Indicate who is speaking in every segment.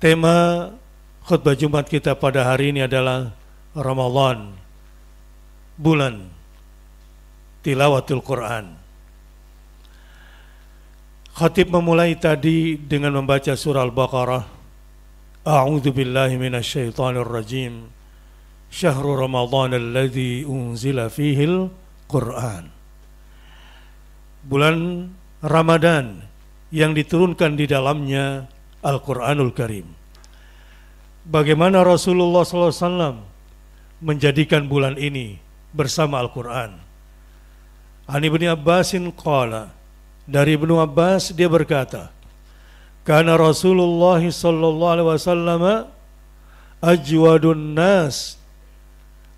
Speaker 1: Tema khutbah Jumat kita pada hari ini adalah Ramadan, bulan tilawatul Quran. Khatib memulai tadi dengan membaca surah Al-Baqarah. A'udzu billahi minasyaitonir rajim. Syahrul Ramadan alladzi unzila fihi al-Quran. Bulan Ramadan yang diturunkan di dalamnya Al-Quranul Karim. Bagaimana Rasulullah SAW menjadikan bulan ini bersama Al-Quran. Ani bin Abbasin qala dari Ibnu Abbas dia berkata, karena Rasulullah sallallahu alaihi wasallam ajwadun nas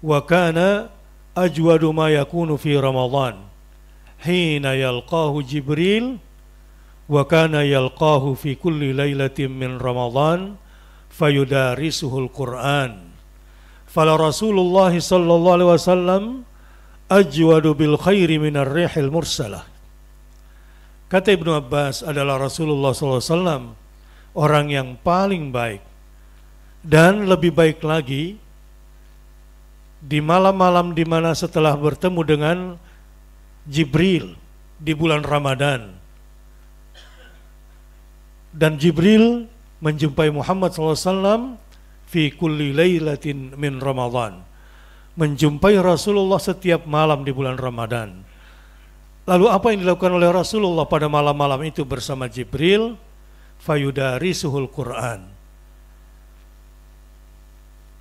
Speaker 1: wa kana ajwadu ma yakunu fi Ramadan hina yalqahu Jibril wa kana yalqahu fi kulli lailatin min Ramadan fayudarisuhul Qur'an. Fala Rasulullah sallallahu alaihi wasallam ajwadu bil khairi minar rihil mursalah. Kata Ibnu Abbas adalah Rasulullah SAW orang yang paling baik dan lebih baik lagi di malam-malam di mana setelah bertemu dengan Jibril di bulan Ramadan dan Jibril menjumpai Muhammad SAW fi kulli laylatin min Ramadan. Menjumpai Rasulullah setiap malam di bulan Ramadan. Lalu apa yang dilakukan oleh Rasulullah pada malam-malam itu bersama Jibril? Fayudari suhul Quran.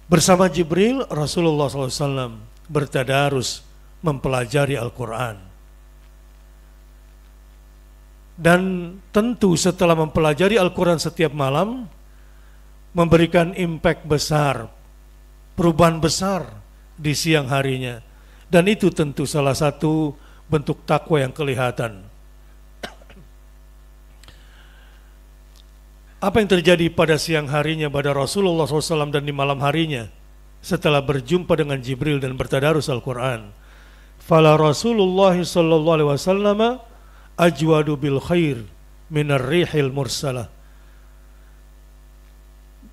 Speaker 1: Bersama Jibril Rasulullah SAW bertadarus mempelajari Al-Quran dan tentu setelah mempelajari Al-Quran setiap malam memberikan impact besar, perubahan besar di siang harinya. Dan itu tentu salah satu bentuk takwa yang kelihatan. Apa yang terjadi pada siang harinya pada Rasulullah SAW dan di malam harinya setelah berjumpa dengan Jibril dan bertadarus Al-Quran. Fala Rasulullah SAW ajwadu bil khair minar rihil mursalah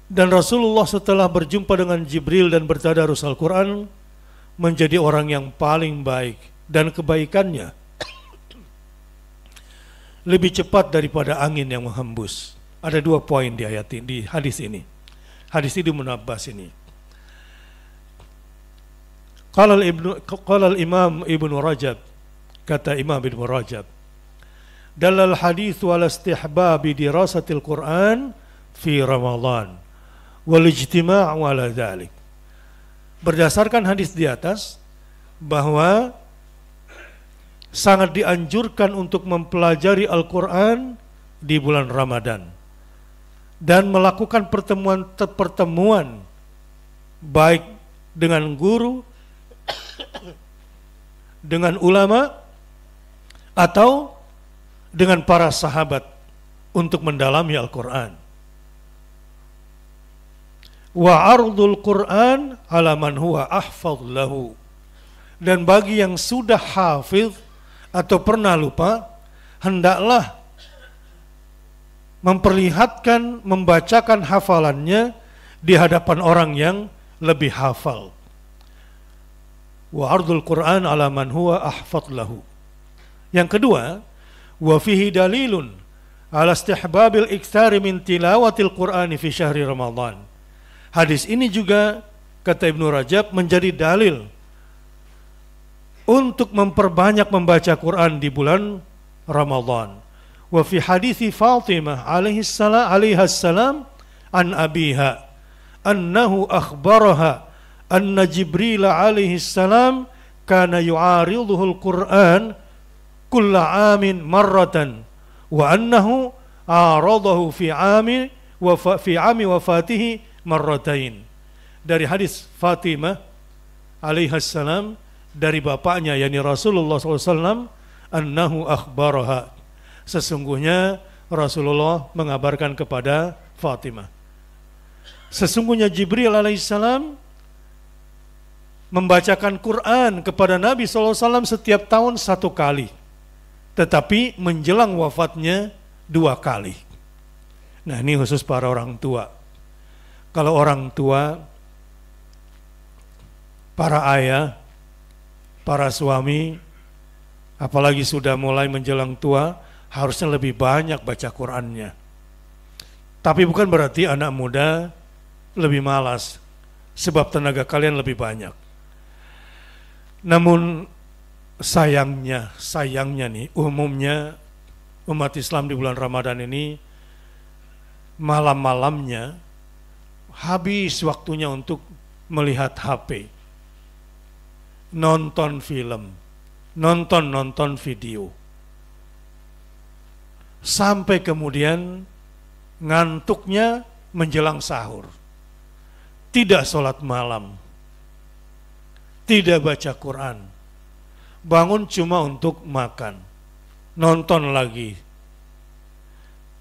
Speaker 1: dan Rasulullah setelah berjumpa dengan Jibril dan bertadarus Al-Quran menjadi orang yang paling baik dan kebaikannya lebih cepat daripada angin yang menghembus. Ada dua poin di ayat ini, di hadis ini. Hadis ini munabbas ini. Qala al-Imam Ibnu Rajab kata Imam Ibnu Rajab dalal hadis wal istihbab dirasatil Quran fi Ramadan wal ijtima' ala dhalik. Berdasarkan hadis di atas bahwa sangat dianjurkan untuk mempelajari Al-Qur'an di bulan Ramadan dan melakukan pertemuan-pertemuan baik dengan guru dengan ulama atau dengan para sahabat untuk mendalami Al-Quran. Wa ardul Quran ala man huwa ahfad lahu. Dan bagi yang sudah hafid atau pernah lupa, hendaklah memperlihatkan, membacakan hafalannya di hadapan orang yang lebih hafal. Wa ardul Quran ala man huwa ahfad lahu. Yang kedua, wa fihi dalilun ala istihbabil iktsari min tilawatil Qur'ani fi syahri Ramadan. Hadis ini juga kata Ibnu Rajab menjadi dalil untuk memperbanyak membaca Quran di bulan Ramadan. Wa fi hadis Fatimah alaihi salam salam an abiha annahu akhbaraha anna Jibril alaihi salam kana yu'ariduhu al-Qur'an kulla amin marratan wa annahu aradahu fi ami wa fi ami wafatihi marratain. Dari hadis Fatimah alaihi salam dari bapaknya yakni Rasulullah SAW annahu akhbaraha. Sesungguhnya Rasulullah mengabarkan kepada Fatimah. Sesungguhnya Jibril alaihissalam membacakan Quran kepada Nabi SAW setiap tahun satu kali tetapi menjelang wafatnya dua kali. Nah ini khusus para orang tua. kalau orang tua, para ayah, para suami, apalagi sudah mulai menjelang tua, harusnya lebih banyak baca Qurannya. Tapi bukan berarti anak muda lebih malas, sebab tenaga kalian lebih banyak. Namun sayangnya, sayangnya nih, umumnya umat Islam di bulan Ramadan ini malam-malamnya habis waktunya untuk melihat HP, nonton film, nonton-nonton video. Sampai kemudian ngantuknya menjelang sahur. Tidak sholat malam. Tidak baca Quran. Bangun cuma untuk makan. Nonton lagi.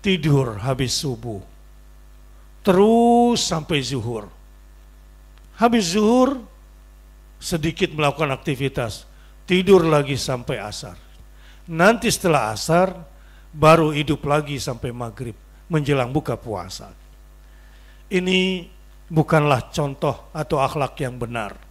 Speaker 1: Tidur habis subuh. Terus sampai zuhur. Habis zuhur, sedikit melakukan aktivitas. Tidur lagi sampai asar. Nanti setelah asar, baru hidup lagi sampai maghrib menjelang buka puasa. Ini bukanlah contoh atau akhlak yang benar.